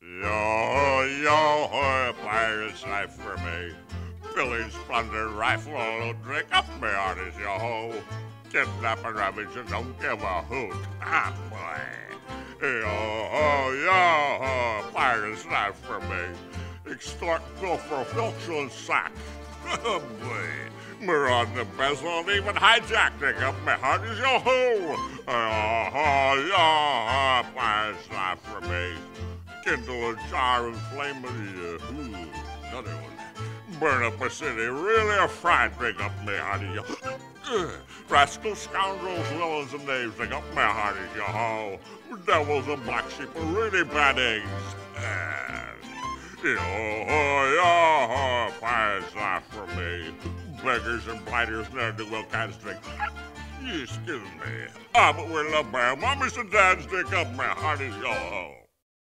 Yo, yo, pirates life for me. Pillage, plunder, rifle, drink up my artist, yo ho. Kidnap and ravage and don't give a hoot. Ah, boy. Yo, ho, yo, ho, pirates life for me. Extort, pilfer, filch, and sack. Oh, boy. Maraud the bezel and even hijack. Dig up my heart is yo ho. Yo, yo, kindle a jar and flame it. Uh, ooh, another one. Burn up a city, really a fright. Bring up me hearty. Uh, rascals, scoundrels, villains, and knaves. Bring up my hearty, yo. Devils and black sheep are really bad eggs. Uh, yo, yo, pirates laugh for me. Beggars and blighters never do well of drink. Excuse me. Ah, but we're love bear. Mommies and dads dig up my hearty, yo.